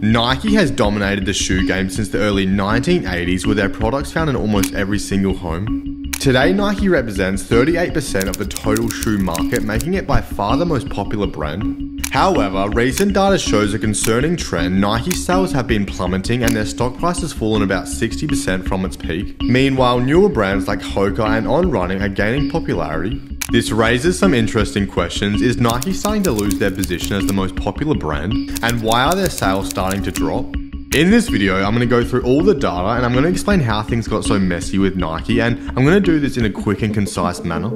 Nike has dominated the shoe game since the early 1980s with their products found in almost every single home. Today, Nike represents 38% of the total shoe market, making it by far the most popular brand. However, recent data shows a concerning trend. Nike sales have been plummeting and their stock price has fallen about 60% from its peak. Meanwhile, newer brands like Hoka and On Running are gaining popularity. This raises some interesting questions. Is Nike starting to lose their position as the most popular brand? And why are their sales starting to drop? In this video, I'm going to go through all the data and I'm going to explain how things got so messy with Nike and I'm going to do this in a quick and concise manner.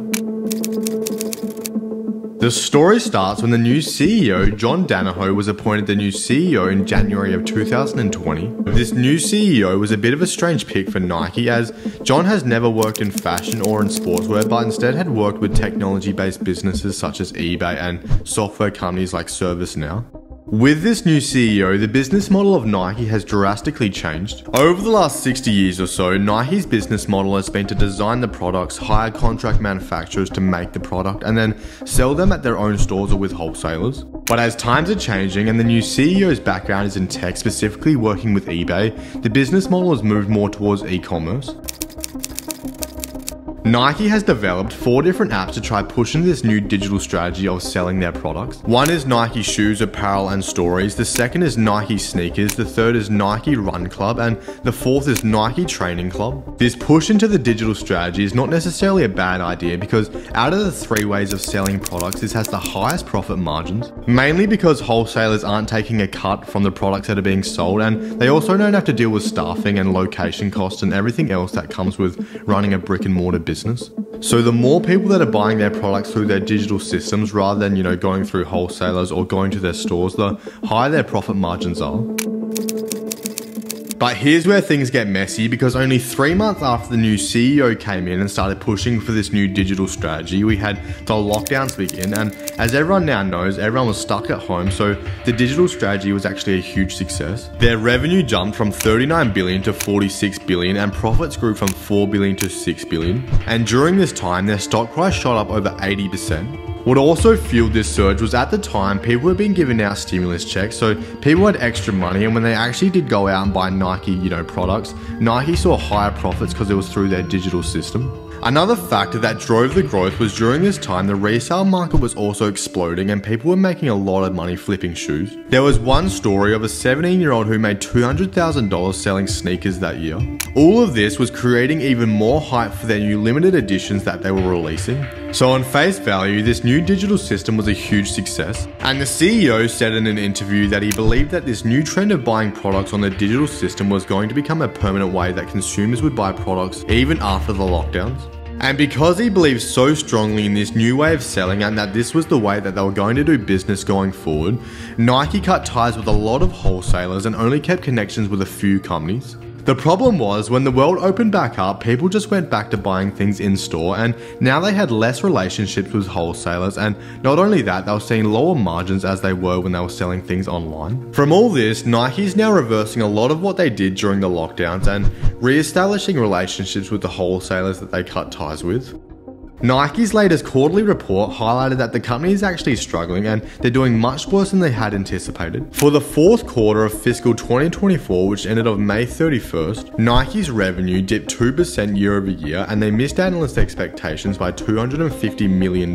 The story starts when the new CEO, John Donahoe, was appointed the new CEO in January of 2020. This new CEO was a bit of a strange pick for Nike as John has never worked in fashion or in sportswear but instead had worked with technology-based businesses such as eBay and software companies like ServiceNow. With this new CEO, the business model of Nike has drastically changed. Over the last 60 years or so, Nike's business model has been to design the products, hire contract manufacturers to make the product, and then sell them at their own stores or with wholesalers. But as times are changing and the new CEO's background is in tech, specifically working with eBay, the business model has moved more towards e-commerce. Nike has developed four different apps to try pushing this new digital strategy of selling their products. One is Nike Shoes, Apparel and Stories, the second is Nike Sneakers, the third is Nike Run Club, and the fourth is Nike Training Club. This push into the digital strategy is not necessarily a bad idea because out of the three ways of selling products, this has the highest profit margins, mainly because wholesalers aren't taking a cut from the products that are being sold and they also don't have to deal with staffing and location costs and everything else that comes with running a brick and mortar business business. So the more people that are buying their products through their digital systems rather than, you know, going through wholesalers or going to their stores, the higher their profit margins are. But here's where things get messy because only three months after the new CEO came in and started pushing for this new digital strategy, we had the lockdowns begin. And as everyone now knows, everyone was stuck at home, so the digital strategy was actually a huge success. Their revenue jumped from 39 billion to 46 billion, and profits grew from 4 billion to 6 billion. And during this time, their stock price shot up over 80%. What also fueled this surge was at the time people were being given out stimulus checks, so people had extra money, and when they actually did go out and buy Nike, you know, products, Nike saw higher profits because it was through their digital system. Another factor that drove the growth was during this time the resale market was also exploding and people were making a lot of money flipping shoes. There was one story of a 17 year old who made $200,000 selling sneakers that year. All of this was creating even more hype for their new limited editions that they were releasing. So on face value, this new digital system was a huge success. And the CEO said in an interview that he believed that this new trend of buying products on the digital system was going to become a permanent way that consumers would buy products even after the lockdowns. And because he believed so strongly in this new way of selling and that this was the way that they were going to do business going forward, Nike cut ties with a lot of wholesalers and only kept connections with a few companies. The problem was when the world opened back up, people just went back to buying things in store, and now they had less relationships with wholesalers. And not only that, they were seeing lower margins as they were when they were selling things online. From all this, Nike is now reversing a lot of what they did during the lockdowns and re establishing relationships with the wholesalers that they cut ties with. Nike's latest quarterly report highlighted that the company is actually struggling and they're doing much worse than they had anticipated. For the fourth quarter of fiscal 2024, which ended on May 31st, Nike's revenue dipped 2% year over year and they missed analyst expectations by $250 million.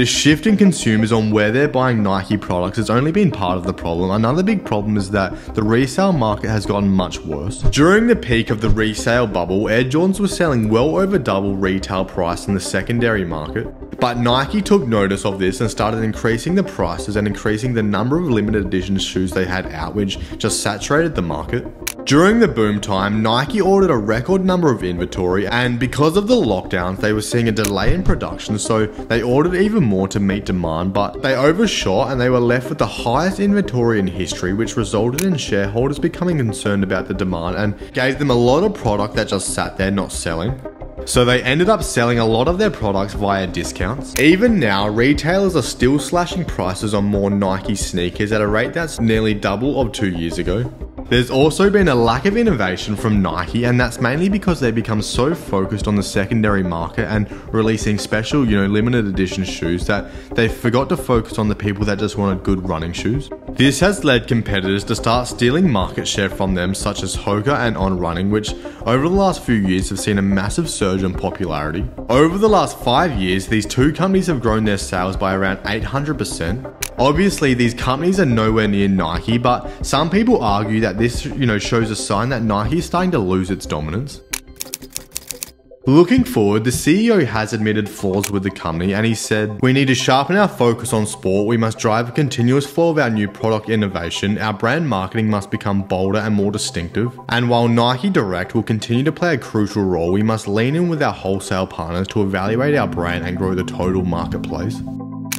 The shift in consumers on where they're buying Nike products has only been part of the problem. Another big problem is that the resale market has gotten much worse. During the peak of the resale bubble, Air Jordans were selling well over double retail price in the secondary market. But Nike took notice of this and started increasing the prices and increasing the number of limited edition shoes they had out, which just saturated the market. During the boom time, Nike ordered a record number of inventory, and because of the lockdowns, they were seeing a delay in production, so they ordered even more to meet demand, but they overshot and they were left with the highest inventory in history, which resulted in shareholders becoming concerned about the demand and gave them a lot of product that just sat there not selling. So they ended up selling a lot of their products via discounts. Even now, retailers are still slashing prices on more Nike sneakers at a rate that's nearly double of two years ago. There's also been a lack of innovation from Nike, and that's mainly because they've become so focused on the secondary market and releasing special, you know, limited edition shoes that they forgot to focus on the people that just wanted good running shoes. This has led competitors to start stealing market share from them, such as Hoka and On Running, which over the last few years have seen a massive surge in popularity. Over the last five years, these two companies have grown their sales by around 800%. Obviously, these companies are nowhere near Nike, but some people argue that this, you know, shows a sign that Nike is starting to lose its dominance. Looking forward, the CEO has admitted flaws with the company and he said, We need to sharpen our focus on sport, we must drive a continuous flow of our new product innovation, our brand marketing must become bolder and more distinctive, and while Nike Direct will continue to play a crucial role, we must lean in with our wholesale partners to evaluate our brand and grow the total marketplace.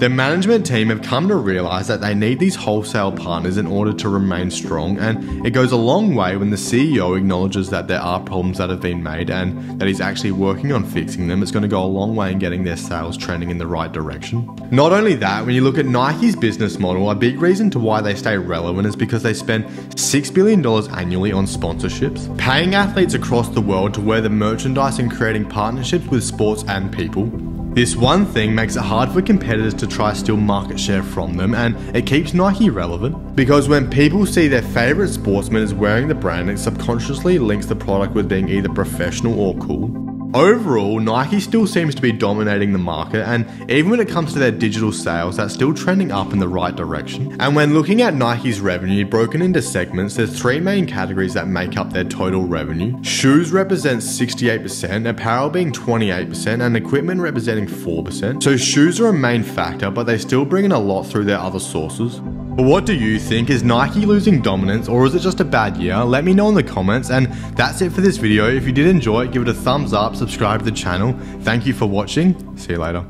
The management team have come to realise that they need these wholesale partners in order to remain strong, and it goes a long way when the CEO acknowledges that there are problems that have been made and that he's actually working on fixing them. It's going to go a long way in getting their sales trending in the right direction. Not only that, when you look at Nike's business model, a big reason to why they stay relevant is because they spend $6 billion annually on sponsorships, paying athletes across the world to wear the merchandise and creating partnerships with sports and people. This one thing makes it hard for competitors to try steal market share from them and it keeps Nike relevant because when people see their favorite sportsman is wearing the brand it subconsciously links the product with being either professional or cool. Overall, Nike still seems to be dominating the market, and even when it comes to their digital sales, that's still trending up in the right direction. And when looking at Nike's revenue broken into segments, there's three main categories that make up their total revenue. Shoes represent 68%, apparel being 28%, and equipment representing 4%. So shoes are a main factor, but they still bring in a lot through their other sources. But what do you think? Is Nike losing dominance or is it just a bad year? Let me know in the comments and that's it for this video. If you did enjoy it, give it a thumbs up, subscribe to the channel. Thank you for watching. See you later.